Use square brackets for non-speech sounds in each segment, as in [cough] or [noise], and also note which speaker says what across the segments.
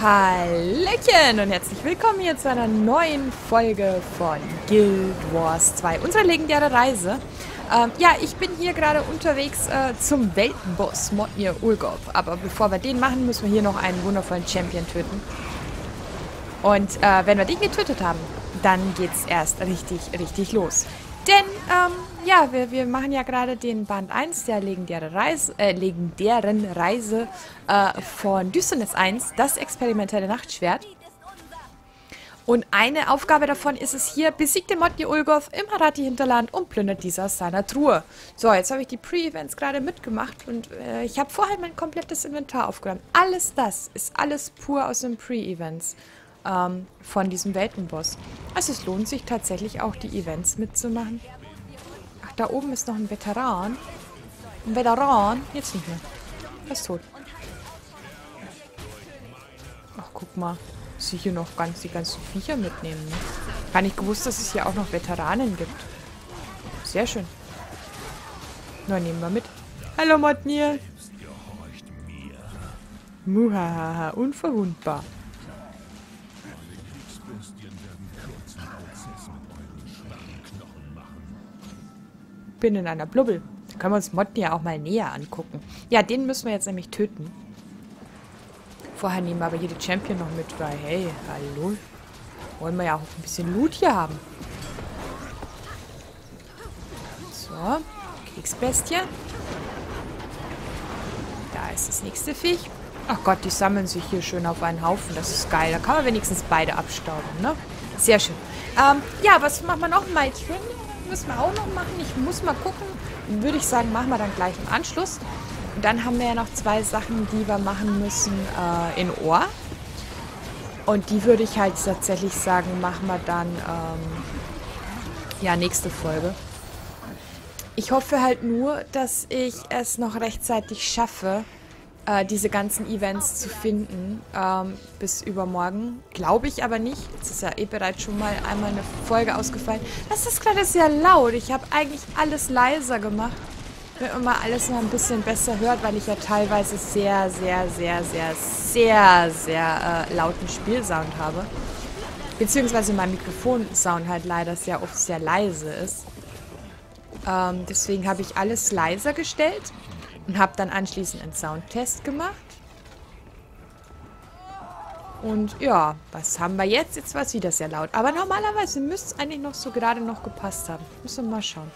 Speaker 1: Hallöchen und herzlich willkommen hier zu einer neuen Folge von Guild Wars 2, unsere legendäre Reise. Ähm, ja, ich bin hier gerade unterwegs äh, zum Weltenboss Modnir Ulgov, aber bevor wir den machen, müssen wir hier noch einen wundervollen Champion töten. Und äh, wenn wir den getötet haben, dann geht's erst richtig, richtig los. Denn, ähm, ja, wir, wir machen ja gerade den Band 1 der legendäre Reise, äh, legendären Reise äh, von Düsternis 1, das experimentelle Nachtschwert. Und eine Aufgabe davon ist es hier, besiegt den Modni Ulgoth im Harati-Hinterland und plündert dieser seiner Truhe. So, jetzt habe ich die Pre-Events gerade mitgemacht und äh, ich habe vorher mein komplettes Inventar aufgeräumt. Alles das ist alles pur aus den Pre-Events ähm, von diesem Weltenboss. Also es lohnt sich tatsächlich auch, die Events mitzumachen. Ach, da oben ist noch ein Veteran. Ein Veteran? Jetzt nicht mehr. Er ist tot. Ach, guck mal. Sie hier noch ganz die ganzen Viecher mitnehmen. Ne? Gar nicht gewusst, dass es hier auch noch Veteranen gibt. Sehr schön. Na, nehmen wir mit. Hallo, Modnir. Muhahaha, unverwundbar. Bin in einer Blubbel. Da können wir uns Motten ja auch mal näher angucken. Ja, den müssen wir jetzt nämlich töten. Vorher nehmen wir aber hier die Champion noch mit, weil, hey, hallo. Wollen wir ja auch ein bisschen Loot hier haben. So, Kriegsbestie. Da ist das nächste Viech. Ach Gott, die sammeln sich hier schön auf einen Haufen. Das ist geil. Da kann man wenigstens beide abstauben, ne? Sehr schön. Ähm, ja, was machen wir noch? Maitrin? Müssen wir auch noch machen. Ich muss mal gucken. Würde ich sagen, machen wir dann gleich im Anschluss. Und dann haben wir ja noch zwei Sachen, die wir machen müssen äh, in Ohr. Und die würde ich halt tatsächlich sagen, machen wir dann ähm, ja nächste Folge. Ich hoffe halt nur, dass ich es noch rechtzeitig schaffe, äh, diese ganzen Events zu finden ähm, bis übermorgen. Glaube ich aber nicht. Jetzt ist ja eh bereits schon mal einmal eine Folge ausgefallen. Das ist gerade sehr laut. Ich habe eigentlich alles leiser gemacht. Wenn man alles noch ein bisschen besser hört, weil ich ja teilweise sehr, sehr, sehr, sehr, sehr, sehr äh, lauten Spielsound habe. Beziehungsweise mein Mikrofonsound halt leider sehr oft sehr leise ist. Ähm, deswegen habe ich alles leiser gestellt. Und habe dann anschließend einen Soundtest gemacht. Und ja, was haben wir jetzt? Jetzt war es wieder sehr laut. Aber normalerweise müsste es eigentlich noch so gerade noch gepasst haben. Müssen wir mal schauen.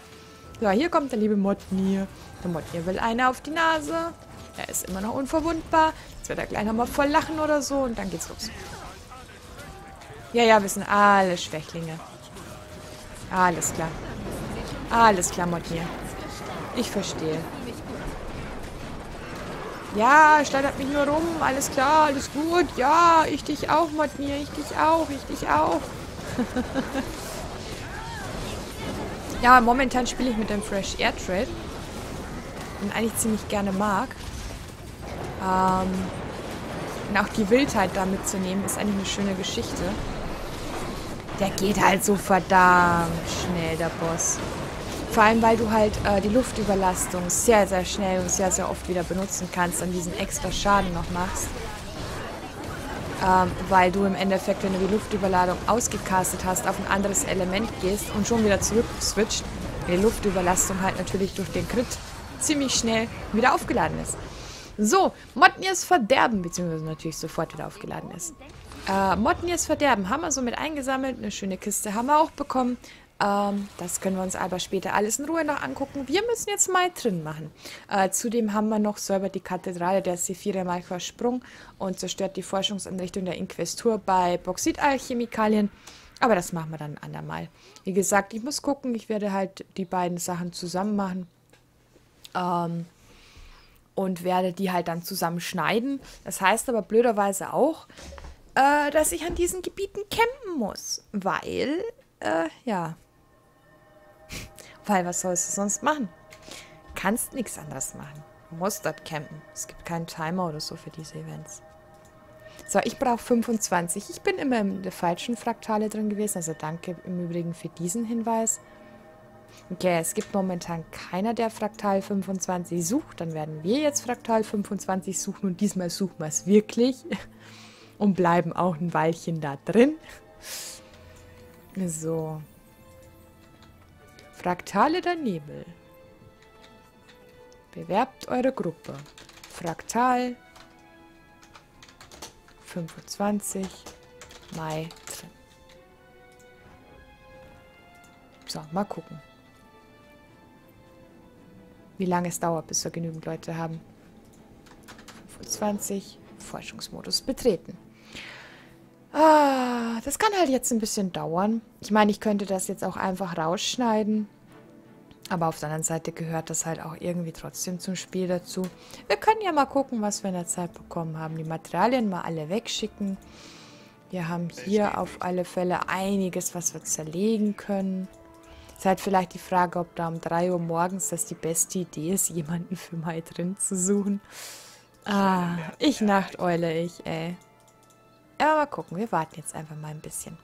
Speaker 1: So, hier kommt der liebe Motnir. Der Motnir will eine auf die Nase. Er ist immer noch unverwundbar. Jetzt wird er gleich nochmal voll lachen oder so und dann geht's los. Ja, ja, wir sind alle Schwächlinge. Alles klar. Alles klar, Motnir. Ich verstehe. Ja, steigert mich nur rum. Alles klar, alles gut. Ja, ich dich auch, Motnir. Ich dich auch, ich dich auch. [laughs] ja, momentan spiele ich mit dem Fresh Air Trade. Den eigentlich ziemlich gerne mag. Ähm, und auch die Wildheit da mitzunehmen, ist eigentlich eine schöne Geschichte. Der geht halt so verdammt schnell, der Boss. Vor allem, weil du halt äh, die Luftüberlastung sehr, sehr schnell und sehr, sehr oft wieder benutzen kannst und diesen extra Schaden noch machst. Ähm, weil du im Endeffekt, wenn du die Luftüberladung ausgecastet hast, auf ein anderes Element gehst und schon wieder zurück switcht, die Luftüberlastung halt natürlich durch den Crit ziemlich schnell wieder aufgeladen ist. So, Motniers Verderben, beziehungsweise natürlich sofort wieder aufgeladen ist. Äh, Motniers Verderben haben wir somit eingesammelt. Eine schöne Kiste haben wir auch bekommen. Ähm, das können wir uns aber später alles in Ruhe noch angucken. Wir müssen jetzt mal drin machen. Äh, zudem haben wir noch säubert die Kathedrale der Sephire mal versprungen und zerstört die Forschungsanrichtung der Inquestur bei Bauxitalchemikalien. Aber das machen wir dann andermal. Wie gesagt, ich muss gucken. Ich werde halt die beiden Sachen zusammen machen. Ähm, und werde die halt dann zusammen schneiden. Das heißt aber blöderweise auch, äh, dass ich an diesen Gebieten campen muss. Weil, äh, ja, weil was sollst du sonst machen? Kannst nichts anderes machen. Du musst dort campen. Es gibt keinen Timer oder so für diese Events. So, ich brauche 25. Ich bin immer in der falschen Fraktale drin gewesen. Also danke im Übrigen für diesen Hinweis. Okay, es gibt momentan keiner, der Fraktal 25 sucht. Dann werden wir jetzt Fraktal 25 suchen und diesmal suchen wir es wirklich. Und bleiben auch ein Weilchen da drin. So. Fraktale der Nebel. Bewerbt eure Gruppe. Fraktal 25 Mai drin. So, mal gucken. Wie lange es dauert, bis wir genügend Leute haben. 25 Forschungsmodus betreten. Das kann halt jetzt ein bisschen dauern. Ich meine, ich könnte das jetzt auch einfach rausschneiden. Aber auf der anderen Seite gehört das halt auch irgendwie trotzdem zum Spiel dazu. Wir können ja mal gucken, was wir in der Zeit bekommen haben. Die Materialien mal alle wegschicken. Wir haben hier auf alle Fälle einiges, was wir zerlegen können. Ist halt vielleicht die Frage, ob da um 3 Uhr morgens das die beste Idee ist, jemanden für Mai drin zu suchen. Ah, ich Nachteule, ich, ey. Aber mal gucken, wir warten jetzt einfach mal ein bisschen.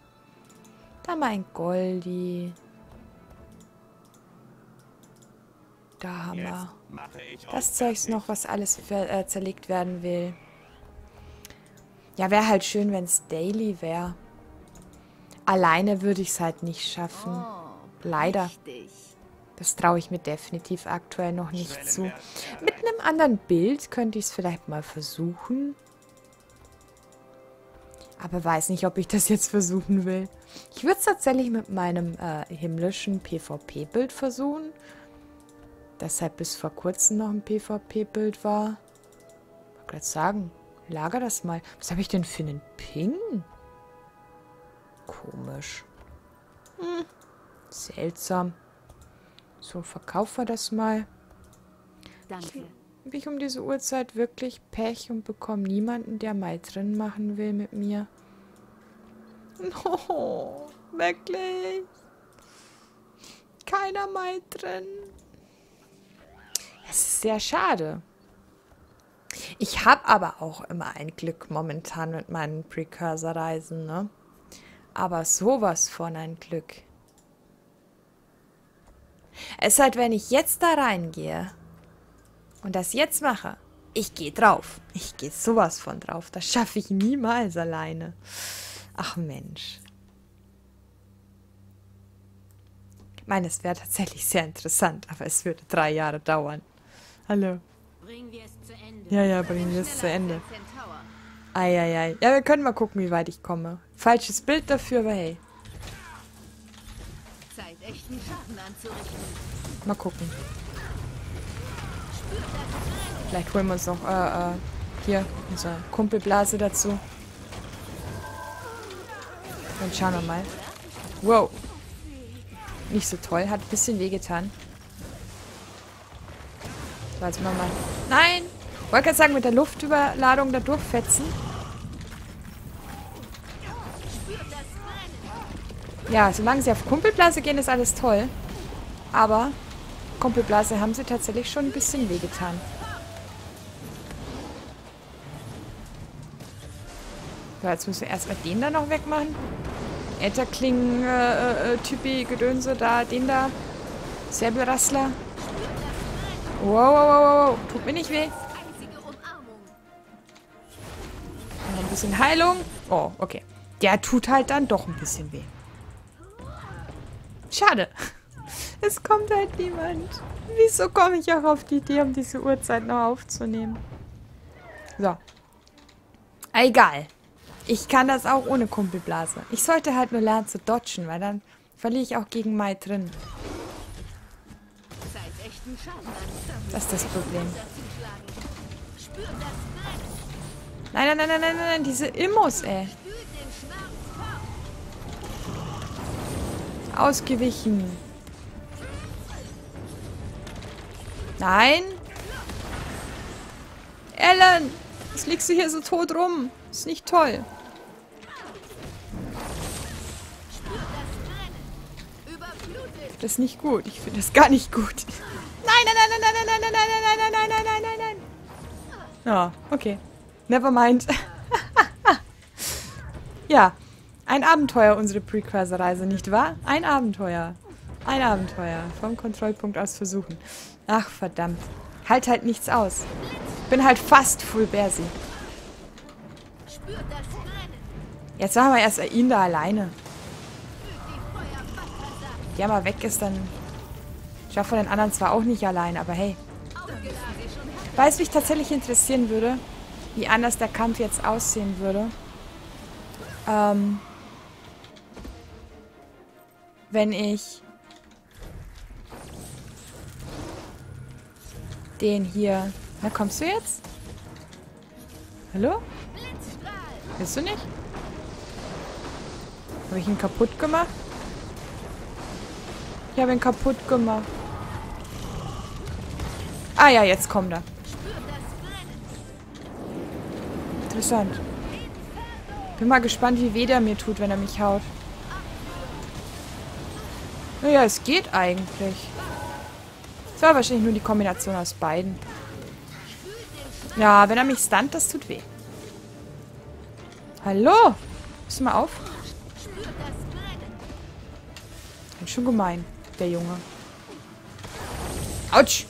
Speaker 1: Da mal ein Goldi. Da haben wir das Zeugs noch, was alles äh, zerlegt werden will. Ja, wäre halt schön, wenn es daily wäre. Alleine würde ich es halt nicht schaffen. Oh, Leider. Das traue ich mir definitiv aktuell noch nicht zu. Mit einem anderen Bild könnte ich es vielleicht mal versuchen. Aber weiß nicht, ob ich das jetzt versuchen will. Ich würde es tatsächlich mit meinem äh, himmlischen PvP-Bild versuchen. Das halt bis vor kurzem noch ein PvP-Bild war. Ich wollte gerade sagen, lager das mal. Was habe ich denn für einen Ping? Komisch. Hm, seltsam. So, verkaufen wir das mal. Danke. Ich um diese Uhrzeit wirklich Pech und bekomme niemanden, der mal drin machen will mit mir? Oh, wirklich? Keiner mal drin. Es ist sehr schade. Ich habe aber auch immer ein Glück momentan mit meinen Precursor-Reisen, ne? Aber sowas von ein Glück. Es ist halt, wenn ich jetzt da reingehe und das jetzt mache, ich gehe drauf. Ich gehe sowas von drauf. Das schaffe ich niemals alleine. Ach Mensch. Ich meine, es wäre tatsächlich sehr interessant, aber es würde drei Jahre dauern. Hallo. Ja, ja, bringen wir es zu Ende. Eieiei. Ja, wir können mal gucken, wie weit ich komme. Falsches Bild dafür, aber hey. Mal gucken. Vielleicht holen wir uns noch äh, äh, hier unsere Kumpelblase dazu. Dann schauen wir mal. Wow. Nicht so toll. Hat ein bisschen wehgetan. So, jetzt machen wir mal. Nein! Wollte gerade sagen, mit der Luftüberladung da durchfetzen. Ja, solange sie auf Kumpelblase gehen, ist alles toll. Aber Kumpelblase haben sie tatsächlich schon ein bisschen wehgetan. So, jetzt müssen wir erstmal den da noch wegmachen. Ätherklingen, äh, äh, Gedönse da, den da. Säbelrassler. Wow, wow, wow, wow. Tut mir nicht weh. Noch ein bisschen Heilung. Oh, okay. Der tut halt dann doch ein bisschen weh. Schade. [laughs] Es kommt halt niemand. Wieso komme ich auch auf die Idee, um diese Uhrzeit noch aufzunehmen? So. Egal. Ich kann das auch ohne Kumpelblase. Ich sollte halt nur lernen zu dodgen, weil dann verliere ich auch gegen Mai drin. Das ist das Problem. Nein, nein, nein, nein, nein, nein, diese Immos, ey. Ausgewichen. Nein. Ellen, was liegst du hier so tot rum? Ist nicht toll. Das ist nicht gut. Ich finde das gar nicht gut. Nein, nein, nein, nein, nein, nein, nein, nein, nein, nein, nein, nein, nein, nein, nein. Ja, okay. Never mind. ja, ein Abenteuer, unsere Precursor-Reise, nicht wahr? Ein Abenteuer. Ein Abenteuer. Vom Kontrollpunkt aus versuchen. Ach, verdammt. Halt halt nichts aus. Bin halt fast Full Bersi. Jetzt machen wir erst ihn da alleine. Mal weg ist, dann schaffen wir den anderen zwar auch nicht allein, aber hey. Weil es mich tatsächlich interessieren würde, wie anders der Kampf jetzt aussehen würde. Ähm, wenn ich den hier... Na, kommst du jetzt? Hallo? Bist du nicht? Habe ich ihn kaputt gemacht? Ich habe ihn kaputt gemacht. Ah ja, jetzt kommt er. Interessant. Bin mal gespannt, wie weh der mir tut, wenn er mich haut. Naja, es geht eigentlich. Es war wahrscheinlich nur die Kombination aus beiden. Ja, wenn er mich stunt, das tut weh. Hallo? Pass mal auf. Ist schon gemein, der Junge. Autsch!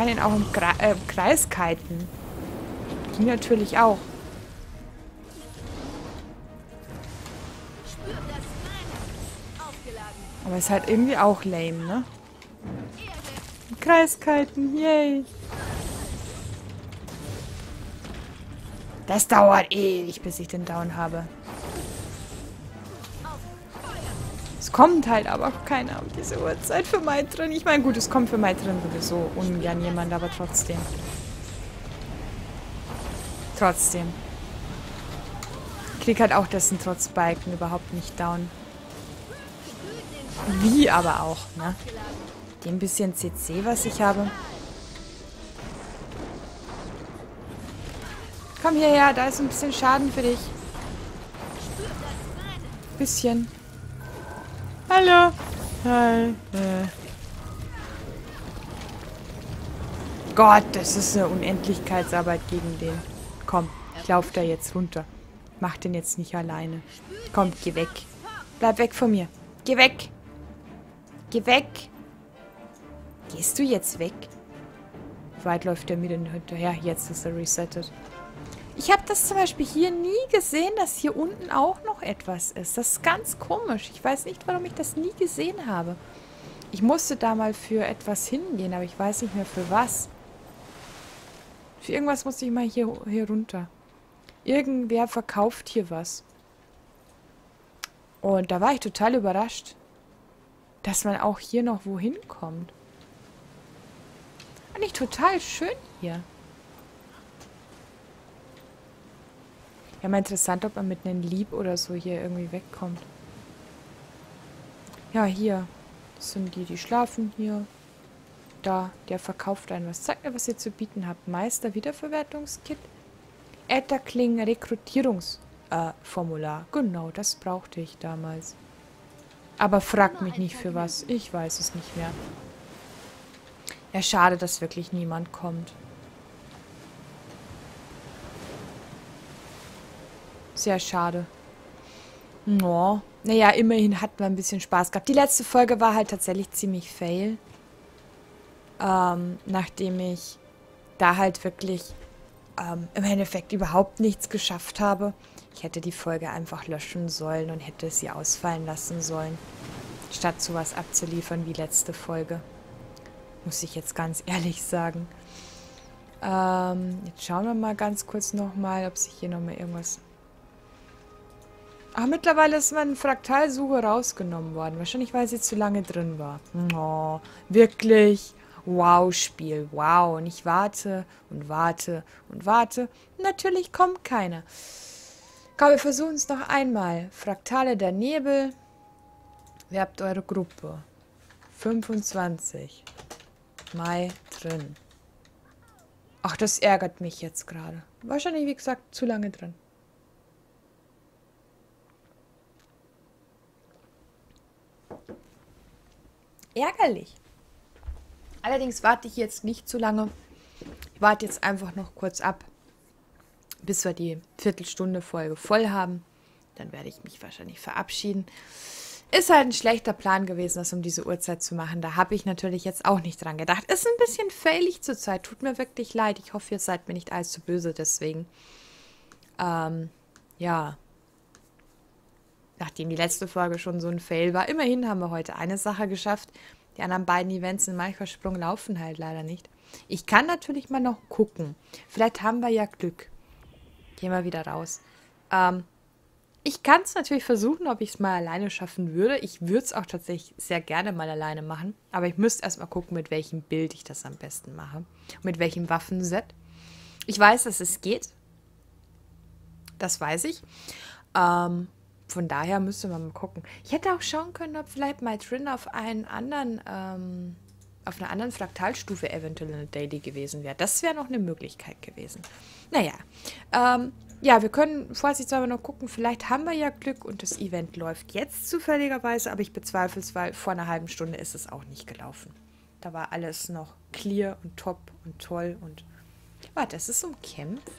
Speaker 1: kann ihn auch im, äh, im Kreis kiten. Die natürlich auch. Aber ist halt irgendwie auch lame, ne? Kreiskiten, yay. Das dauert ewig, bis ich den Down habe. Es kommt halt aber keiner um diese Uhrzeit für drin. Ich meine, gut, es kommt für drin sowieso ungern jemand, aber trotzdem. Trotzdem. Krieg halt auch dessen trotz Balken überhaupt nicht down. Wie aber auch, ne? Dem bisschen CC, was ich habe. Komm hierher, da ist ein bisschen Schaden für dich. Bisschen. Hallo. Hi. Äh. Gott, das ist eine Unendlichkeitsarbeit gegen den. Komm, ich lauf da jetzt runter. Mach den jetzt nicht alleine. Komm, geh weg. Bleib weg von mir. Geh weg. Geh weg. Gehst du jetzt weg? Weit läuft der mir denn hinterher? Jetzt ist er resettet. Ich habe das zum Beispiel hier nie gesehen, dass hier unten auch noch etwas ist. Das ist ganz komisch. Ich weiß nicht, warum ich das nie gesehen habe. Ich musste da mal für etwas hingehen, aber ich weiß nicht mehr für was. Für irgendwas musste ich mal hier, hier runter. Irgendwer verkauft hier was. Und da war ich total überrascht dass man auch hier noch wohin kommt. Ich total schön hier. Ja, mal interessant, ob man mit einem Lieb oder so hier irgendwie wegkommt. Ja, hier. Das sind die, die schlafen hier. Da, der verkauft einen was. Zeigt mir, was ihr zu bieten habt. Meister Wiederverwertungskit. Ätherkling Rekrutierungsformular. Äh, genau, das brauchte ich damals. Aber fragt mich nicht für was. Ich weiß es nicht mehr. Ja, schade, dass wirklich niemand kommt. Sehr schade. No. Naja, immerhin hat man ein bisschen Spaß gehabt. Die letzte Folge war halt tatsächlich ziemlich fail. Ähm, nachdem ich da halt wirklich ähm, im Endeffekt überhaupt nichts geschafft habe. Ich hätte die Folge einfach löschen sollen und hätte sie ausfallen lassen sollen, statt sowas abzuliefern wie letzte Folge. Muss ich jetzt ganz [laughs] ehrlich sagen. Ähm, jetzt schauen wir mal ganz kurz nochmal, ob sich hier nochmal irgendwas... Ach, mittlerweile ist meine Fraktalsuche rausgenommen worden. Wahrscheinlich, weil sie zu lange drin war. Oh, wirklich? Wow, Spiel. Wow. Und ich warte und warte und warte. Natürlich kommt keiner. Komm, wir versuchen es noch einmal. Fraktale der Nebel. Wer habt eure Gruppe? 25. Mai drin. Ach, das ärgert mich jetzt gerade. Wahrscheinlich, wie gesagt, zu lange drin. Ärgerlich. Allerdings warte ich jetzt nicht zu lange. Ich warte jetzt einfach noch kurz ab bis wir die Viertelstunde Folge voll haben. Dann werde ich mich wahrscheinlich verabschieden. Ist halt ein schlechter Plan gewesen, das um diese Uhrzeit zu machen. Da habe ich natürlich jetzt auch nicht dran gedacht. Ist ein bisschen failig zurzeit. Tut mir wirklich leid. Ich hoffe, ihr seid mir nicht allzu böse deswegen. Ähm, ja. Nachdem die letzte Folge schon so ein Fail war. Immerhin haben wir heute eine Sache geschafft. Die anderen beiden Events in Malchversprung laufen halt leider nicht. Ich kann natürlich mal noch gucken. Vielleicht haben wir ja Glück. Gehen wir wieder raus. Ähm, ich kann es natürlich versuchen, ob ich es mal alleine schaffen würde. Ich würde es auch tatsächlich sehr gerne mal alleine machen. Aber ich müsste erstmal gucken, mit welchem Bild ich das am besten mache. Mit welchem Waffenset. Ich weiß, dass es geht. Das weiß ich. Ähm, von daher müsste man mal gucken. Ich hätte auch schauen können, ob vielleicht mal auf einen anderen, ähm, auf einer anderen Fraktalstufe eventuell eine Daily gewesen wäre. Das wäre noch eine Möglichkeit gewesen. Naja, ähm, ja, wir können vorsichtshalber noch gucken. Vielleicht haben wir ja Glück und das Event läuft jetzt zufälligerweise, aber ich bezweifle es, weil vor einer halben Stunde ist es auch nicht gelaufen. Da war alles noch clear und top und toll und. Warte, es ist umkämpft.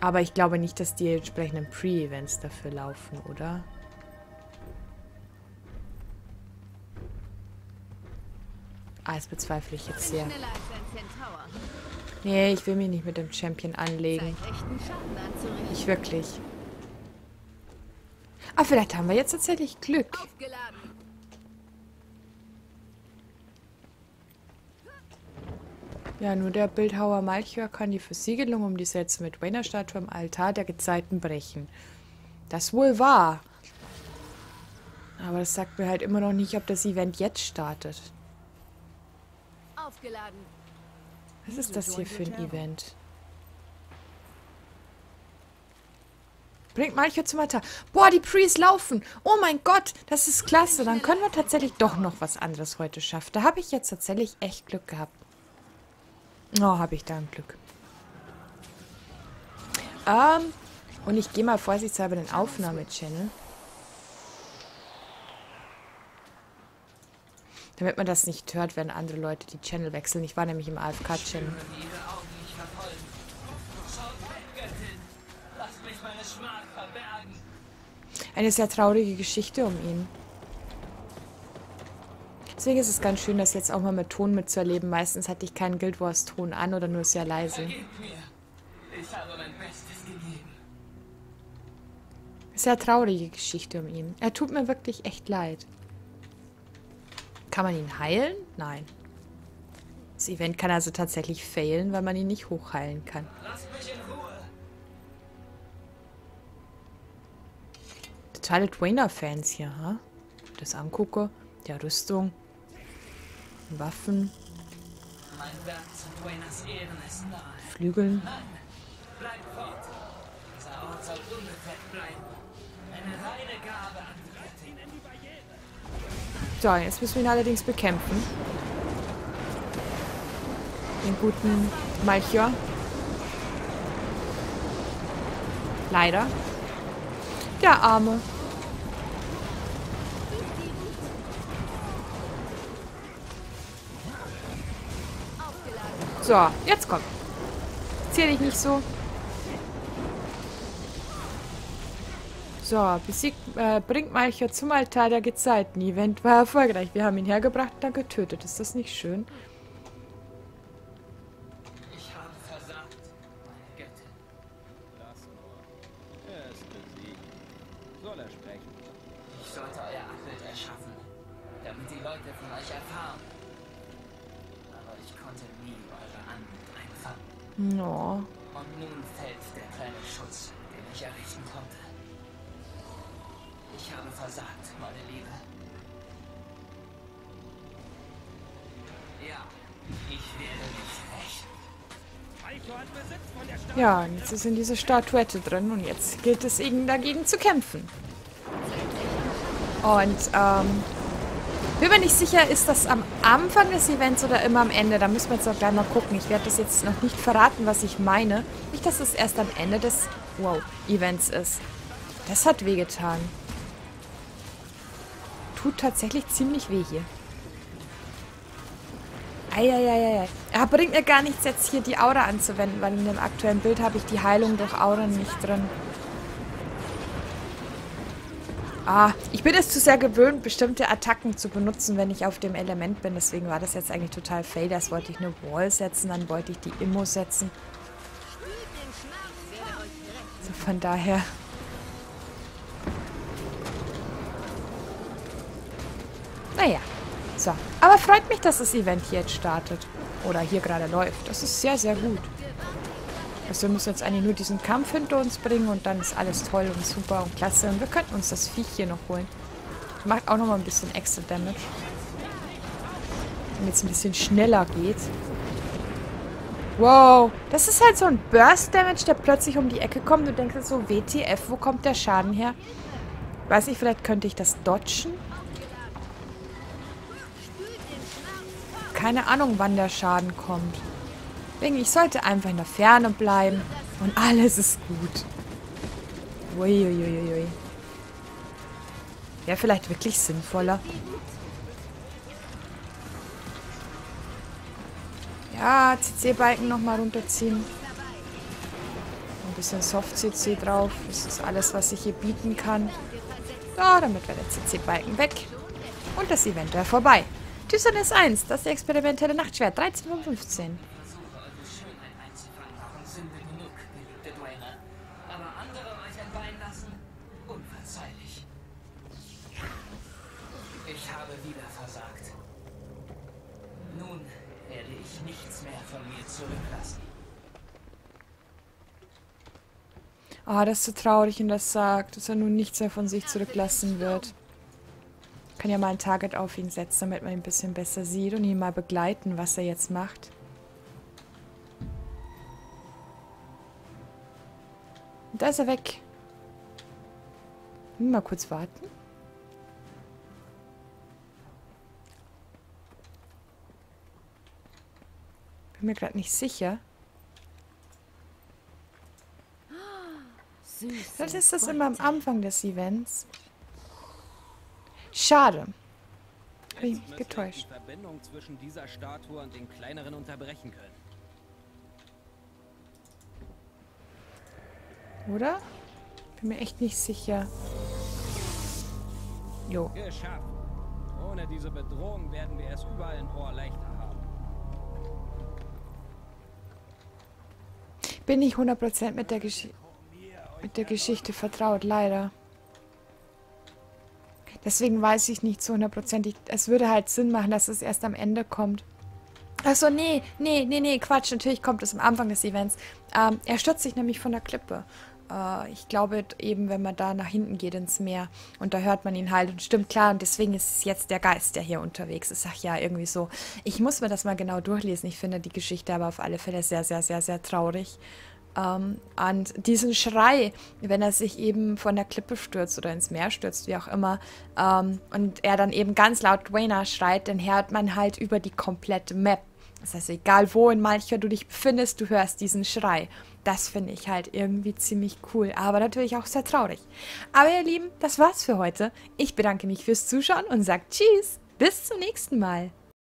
Speaker 1: Aber ich glaube nicht, dass die entsprechenden Pre-Events dafür laufen, oder? Ah, das bezweifle ich jetzt sehr. Nee, ich will mich nicht mit dem Champion anlegen. Nicht wirklich. Ah, vielleicht haben wir jetzt tatsächlich Glück. Ja, nur der Bildhauer Malchior kann die Versiegelung um die Sätze mit Wayner-Statue im Altar der Gezeiten brechen. Das wohl wahr. Aber das sagt mir halt immer noch nicht, ob das Event jetzt startet. Aufgeladen. Was ist das hier für ein Event? Bringt Malchior zum Altar. Boah, die Priests laufen. Oh mein Gott, das ist klasse. Dann können wir tatsächlich doch noch was anderes heute schaffen. Da habe ich jetzt tatsächlich echt Glück gehabt. Oh, habe ich da ein Glück. Ähm, und ich gehe mal vorsichtshalber in den Aufnahmechannel. Damit man das nicht hört, wenn andere Leute die Channel wechseln. Ich war nämlich im AFK-Channel. Eine sehr traurige Geschichte um ihn. Deswegen ist es ganz schön, das jetzt auch mal mit Ton mitzuerleben. Meistens hatte ich keinen Guild Wars Ton an oder nur sehr leise. Sehr traurige Geschichte um ihn. Er tut mir wirklich echt leid. Kann man ihn heilen? Nein. Das Event kann also tatsächlich failen, weil man ihn nicht hochheilen kann. Totale Dwayner-Fans hier, ha? Das angucke. Der Rüstung. Waffen. Flügeln. So, jetzt müssen wir ihn allerdings bekämpfen. Den guten Malchior. Leider. Der Arme. So, jetzt komm. Zähl dich nicht so. So, besiegt, äh, bringt Malcher zum Altar der Gezeiten. Event war erfolgreich. Wir haben ihn hergebracht und dann getötet. Ist das nicht schön? Fällt der kleine Schutz, den ich errichten konnte. Ich habe versagt, meine Liebe. Ja, ich werde mich rächen. Ja, und jetzt ist in diese Statuette drin und jetzt gilt es ihnen dagegen zu kämpfen. Und, ähm, bin mir nicht sicher, ist das am Anfang des Events oder immer am Ende. Da müssen wir jetzt auch gleich mal gucken. Ich werde das jetzt noch nicht verraten, was ich meine. Nicht, dass es erst am Ende des wow, Events ist. Das hat wehgetan. Tut tatsächlich ziemlich weh hier. Eieieiei. Ja, bringt mir gar nichts, jetzt hier die Aura anzuwenden, weil in dem aktuellen Bild habe ich die Heilung durch Aura nicht drin. Ah, ich bin es zu sehr gewöhnt, bestimmte Attacken zu benutzen, wenn ich auf dem Element bin. Deswegen war das jetzt eigentlich total fail. Das wollte ich eine Wall setzen, dann wollte ich die Immo setzen. So, von daher... Naja, so. Aber freut mich, dass das Event hier jetzt startet. Oder hier gerade läuft. Das ist sehr, sehr gut. Also wir müssen jetzt eigentlich nur diesen Kampf hinter uns bringen und dann ist alles toll und super und klasse. Und wir könnten uns das Viech hier noch holen. Macht auch nochmal ein bisschen extra Damage. Damit es ein bisschen schneller geht. Wow, das ist halt so ein Burst-Damage, der plötzlich um die Ecke kommt. Du denkst so, WTF, wo kommt der Schaden her? Weiß ich, vielleicht könnte ich das dodgen. Keine Ahnung, wann der Schaden kommt. Deswegen, ich sollte einfach in der Ferne bleiben. Und alles ist gut. Uiuiuiui. Wäre vielleicht wirklich sinnvoller. Ja, CC-Balken nochmal runterziehen. Ein bisschen Soft-CC drauf. Das ist alles, was ich hier bieten kann. So, damit wäre der CC-Balken weg. Und das Event wäre vorbei. Thyssen ist 1, das experimentelle Nachtschwert, 13 von 15. Ah, oh, das ist so traurig, wenn das sagt, dass er nun nichts mehr von sich zurücklassen wird. Ich kann ja mal ein Target auf ihn setzen, damit man ihn ein bisschen besser sieht und ihn mal begleiten, was er jetzt macht. Und da ist er weg. Mal kurz warten. Bin mir gerade nicht sicher. Das ist das immer am Anfang des Events. Schade. Habe ich mich getäuscht. Die Verbindung zwischen dieser Statue und den kleineren unterbrechen können. Oder? Bin mir echt nicht sicher. Jo. Geschafft. Ohne diese Bedrohung werden wir es überall in Ohr leichter Bin ich 100% mit der Geschichte mit der Geschichte vertraut, leider. Deswegen weiß ich nicht zu hundertprozentig. Es würde halt Sinn machen, dass es erst am Ende kommt. Achso, nee, nee, nee, nee, Quatsch. Natürlich kommt es am Anfang des Events. Ähm, er stürzt sich nämlich von der Klippe. Äh, ich glaube eben, wenn man da nach hinten geht ins Meer und da hört man ihn halt und stimmt klar und deswegen ist es jetzt der Geist, der hier unterwegs ist. Ach ja, irgendwie so. Ich muss mir das mal genau durchlesen. Ich finde die Geschichte aber auf alle Fälle sehr, sehr, sehr, sehr traurig. Ähm, und diesen Schrei, wenn er sich eben von der Klippe stürzt oder ins Meer stürzt, wie auch immer, ähm, und er dann eben ganz laut Dwayna schreit, dann hört man halt über die komplette Map. Das heißt, egal wo in Malchor du dich befindest, du hörst diesen Schrei. Das finde ich halt irgendwie ziemlich cool, aber natürlich auch sehr traurig. Aber ihr Lieben, das war's für heute. Ich bedanke mich fürs Zuschauen und sage Tschüss, bis zum nächsten Mal.